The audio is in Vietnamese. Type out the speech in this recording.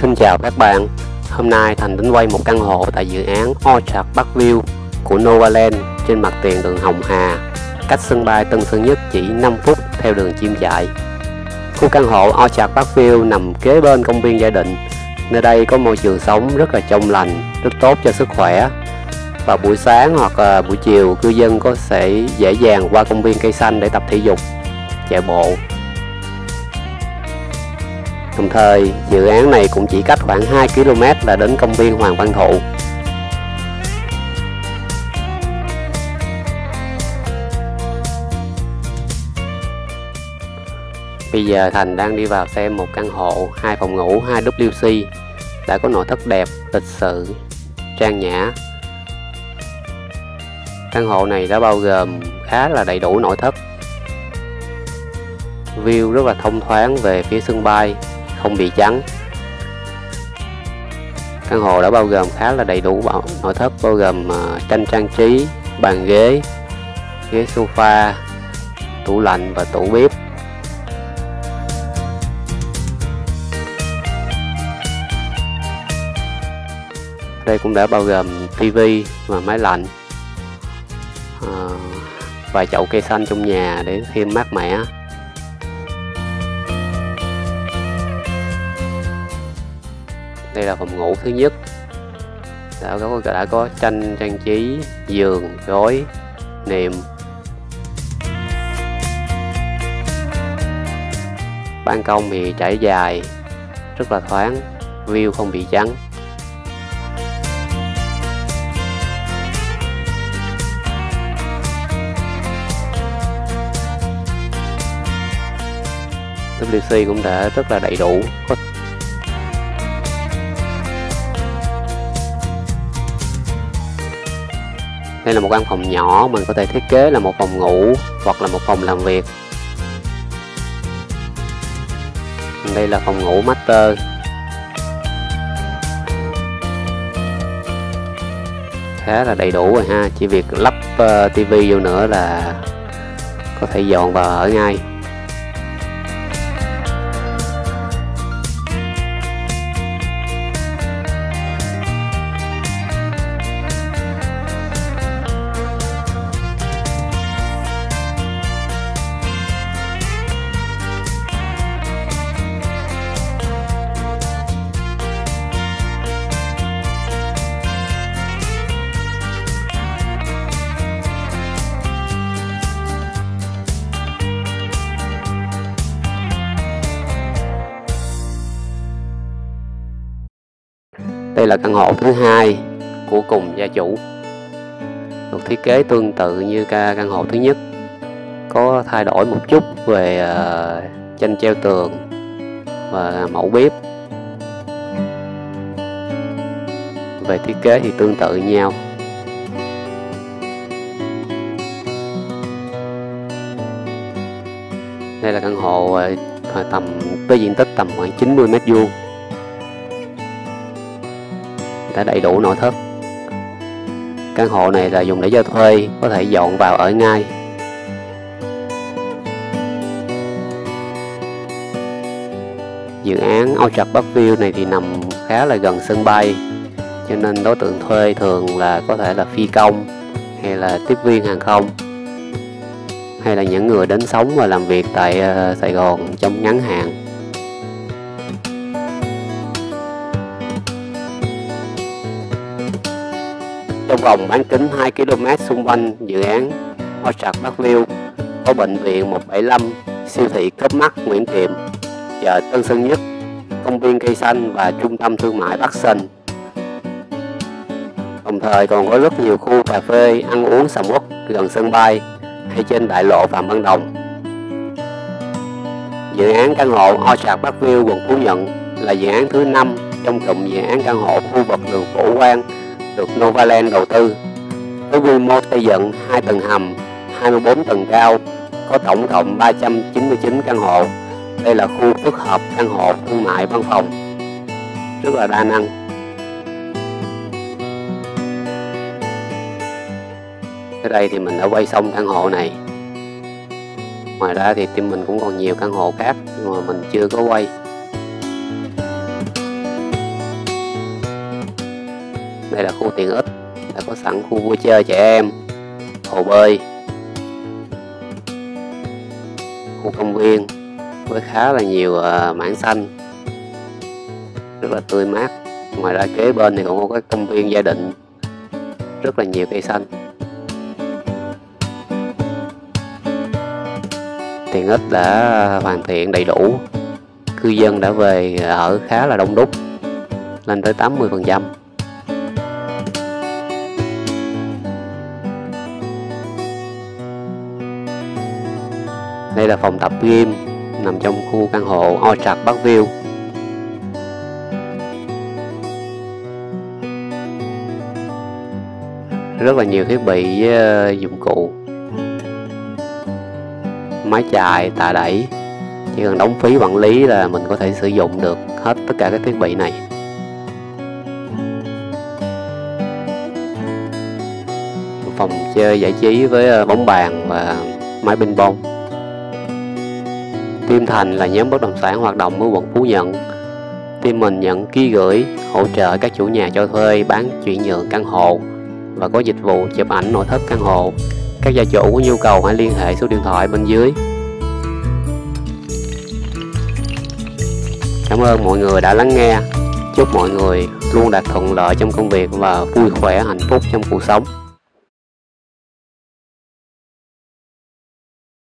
Xin chào các bạn. Hôm nay Thành đến quay một căn hộ tại dự án Orchard Parkview của Novaland trên mặt tiền đường Hồng Hà cách sân bay Tân Sơn Nhất chỉ 5 phút theo đường chim chạy. Khu căn hộ Orchard Parkview nằm kế bên công viên Gia Định. Nơi đây có môi trường sống rất là trong lành, rất tốt cho sức khỏe. Vào buổi sáng hoặc buổi chiều cư dân có thể dễ dàng qua công viên cây xanh để tập thể dục, chạy bộ. Đồng thời, dự án này cũng chỉ cách khoảng 2 km là đến công viên Hoàng Văn Thụ. Bây giờ Thành đang đi vào xem một căn hộ hai phòng ngủ 2 WC đã có nội thất đẹp, lịch sự, trang nhã. Căn hộ này đã bao gồm khá là đầy đủ nội thất. View rất là thông thoáng về phía sân bay không bị trắng. căn hộ đã bao gồm khá là đầy đủ nội thất bao gồm à, tranh trang trí bàn ghế ghế sofa tủ lạnh và tủ bếp đây cũng đã bao gồm tivi và máy lạnh à, chậu cây xanh trong nhà để thêm mát mẻ đây là phòng ngủ thứ nhất. Đã có đã có tranh, trang trí, giường, gối, nệm. Ban công thì trải dài, rất là thoáng, view không bị trắng. WC cũng đã rất là đầy đủ, có đây là một căn phòng nhỏ mình có thể thiết kế là một phòng ngủ hoặc là một phòng làm việc. Đây là phòng ngủ master. Khá là đầy đủ rồi ha chỉ việc lắp uh, tivi vô nữa là có thể dọn vào ở ngay. Đây là căn hộ thứ hai của cùng gia chủ. Được thiết kế tương tự như căn hộ thứ nhất. Có thay đổi một chút về ờ, tranh treo tường và mẫu bếp. Về thiết kế thì tương tự nhau. Đây là căn hộ ờ, tầm, với diện tích tầm khoảng 90 mét vuông đã đầy đủ nội thất. Căn hộ này là dùng để cho thuê, có thể dọn vào ở ngay. Dự án Orchard Parkview này thì nằm khá là gần sân bay, cho nên đối tượng thuê thường là có thể là phi công hay là tiếp viên hàng không, hay là những người đến sống và làm việc tại ờ, Sài Gòn trong ngắn hạn. Vòng bán kính 2 km xung quanh dự án Orchard Parkview có bệnh viện 175, siêu thị cấp mắt Nguyễn Kiệm, chợ Tân Sơn Nhất, công viên cây xanh và trung tâm thương mại Bắc Sơn. Đồng thời còn có rất nhiều khu cà phê, ăn uống sầm uất gần sân bay hay trên đại lộ Phạm Văn Đồng. Dự án căn hộ Orchard Parkview quận Phú Nhuận là dự án thứ 5 trong cụm dự án căn hộ khu vực đường Phổ Quang được Novaland đầu tư với quy mô xây dựng 2 tầng hầm, 24 tầng cao, có tổng cộng 399 căn hộ. Đây là khu phức hợp căn hộ thương mại văn phòng, rất là đa năng. Ở đây thì mình đã quay xong căn hộ này. Ngoài ra thì team mình cũng còn nhiều căn hộ khác nhưng mà mình chưa có quay. Đây là khu tiện ích đã có sẵn khu vui chơi trẻ em. Hồ bơi khu công viên với khá là nhiều uh, mảng xanh. Rất là tươi mát. Ngoài ra kế bên thì cũng có cái công viên gia đình rất là nhiều cây xanh. Tiện ích đã hoàn thiện đầy đủ. Cư dân đã về ở khá là đông đúc lên tới 80 phần trăm. Đây là phòng tập gym, nằm trong khu căn hộ Orchard Parkview. Rất là nhiều thiết bị với dụng cụ. Máy chài tạ đẩy. Chỉ cần đóng phí quản lý là mình có thể sử dụng được hết tất cả các thiết bị này. Phòng chơi giải trí với ờ, bóng bàn và máy ping pong. Tim Thành là nhóm bất động sản hoạt động ở quận Phú Nhuận Team mình nhận ký gửi, hỗ trợ các chủ nhà cho thuê, bán chuyển nhượng căn hộ và có dịch vụ chụp ảnh nội thất căn hộ. Các gia chủ có nhu cầu hãy liên hệ số điện thoại bên dưới. Cảm ơn mọi người đã lắng nghe. Chúc mọi người luôn đạt thuận lợi trong công việc và vui khỏe hạnh phúc trong cuộc sống.